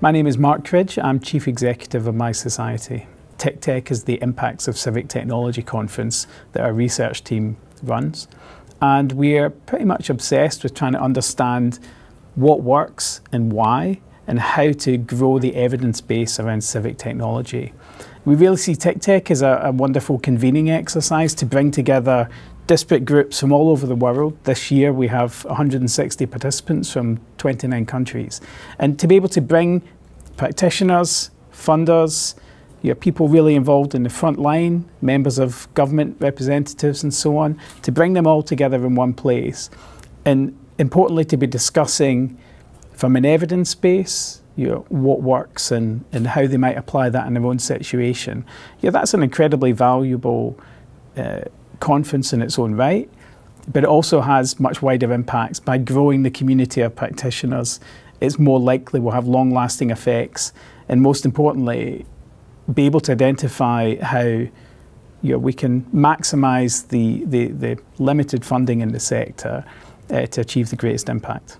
My name is Mark Cridge. I'm Chief Executive of mySociety. TICTeC is the Impacts of Civic Technology conference that our research team runs. And we're pretty much obsessed with trying to understand what works and why, and how to grow the evidence base around civic technology. We really see TICTeC as a, a wonderful convening exercise to bring together disparate groups from all over the world. This year we have 160 participants from 29 countries. And to be able to bring practitioners, funders, you know, people really involved in the front line, members of government representatives and so on, to bring them all together in one place. And importantly, to be discussing from an evidence base, you know, what works and, and how they might apply that in their own situation. Yeah, that's an incredibly valuable uh, conference in its own right, but it also has much wider impacts. By growing the community of practitioners, it's more likely we'll have long lasting effects, and most importantly, be able to identify how you know, we can maximise the, the, the, limited funding in the sector uh, to achieve the greatest impact.